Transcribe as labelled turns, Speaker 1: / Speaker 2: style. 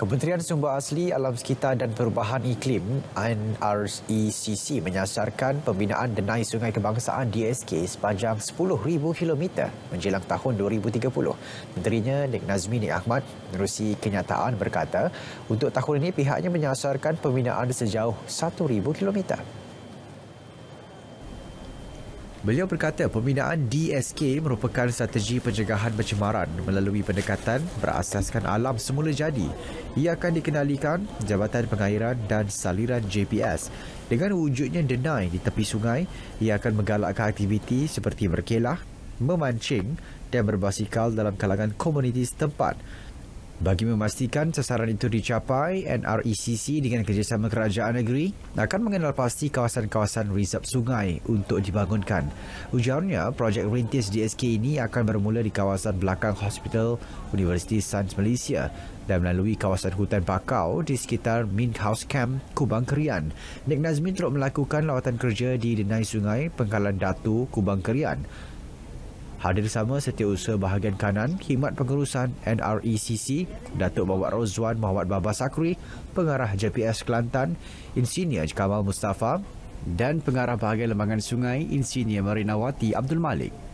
Speaker 1: Kementerian Sumber Asli Alam Sekitar dan Perubahan Iklim NRECC menyasarkan pembinaan denai sungai kebangsaan DSK sepanjang 10,000 km menjelang tahun 2030. Menterinya Nik Nazmi Nik Ahmad menerusi kenyataan berkata untuk tahun ini pihaknya menyasarkan pembinaan sejauh 1,000 km. Beliau berkata pembinaan DSK merupakan strategi pencegahan pencemaran melalui pendekatan berasaskan alam semula jadi. Ia akan dikenalikan Jabatan Pengairan dan Saliran JPS. Dengan wujudnya denai di tepi sungai, ia akan menggalakkan aktiviti seperti berkelah, memancing dan berbasikal dalam kalangan komuniti setempat. Bagi memastikan sasaran itu dicapai, NRECC dengan kerjasama kerajaan negeri akan mengenal pasti kawasan-kawasan resap sungai untuk dibangunkan. Ujarnya, projek rintis DSK ini akan bermula di kawasan belakang Hospital Universiti Sains Malaysia dan melalui kawasan hutan bakau di sekitar Mint House Camp, Kubang Kerian. Nik Nazmin terus melakukan lawatan kerja di Denai Sungai, Pengkalan Datu, Kubang Kerian. Hadir sama Setiausaha Bahagian Kanan Khidmat Pengurusan NRECC Datuk Bapak Rozwan Muhammad Baba Sakri Pengarah JPS Kelantan Insinyur Kamal Mustafa dan Pengarah Bahagian Lembangan Sungai Insinyur Marinawati Abdul Malik.